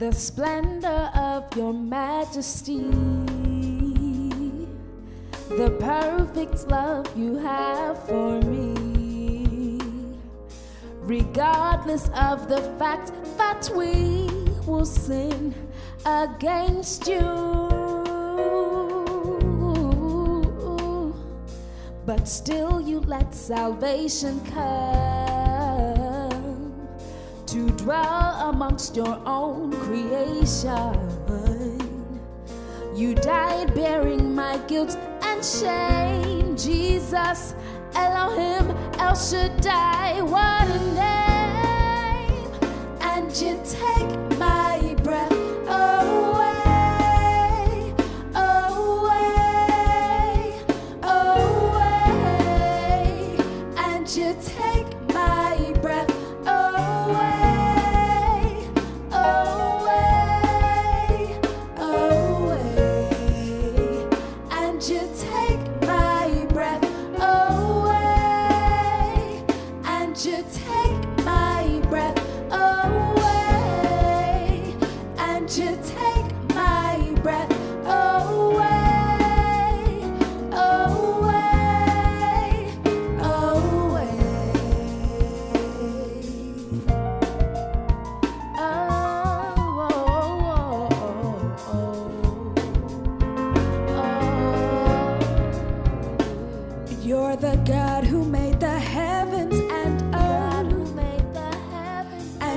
the splendor of your majesty, the perfect love you have for me, regardless of the fact that we will sin against you. But still, you let salvation come to dwell amongst your own creation. You died bearing my guilt and shame. Jesus, Elohim, El Shaddai, what a name!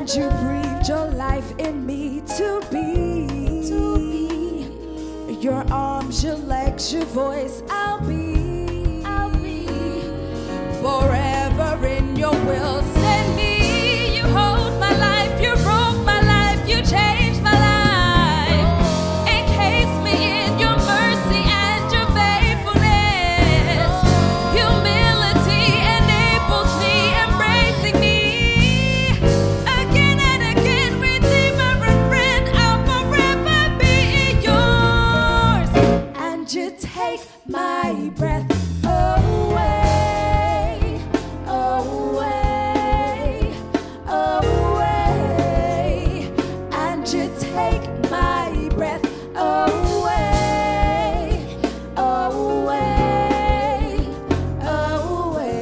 And you breathed your life in me to be. To be. Your arms, your legs, your voice, I'll be. Take my breath away, away, away, and you take my breath away, away, away,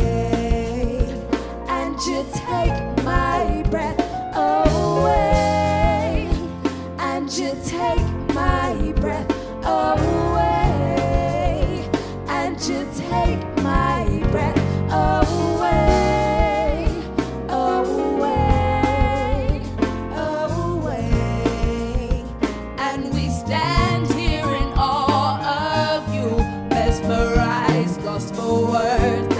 and you take my breath away, and you take my breath away, words.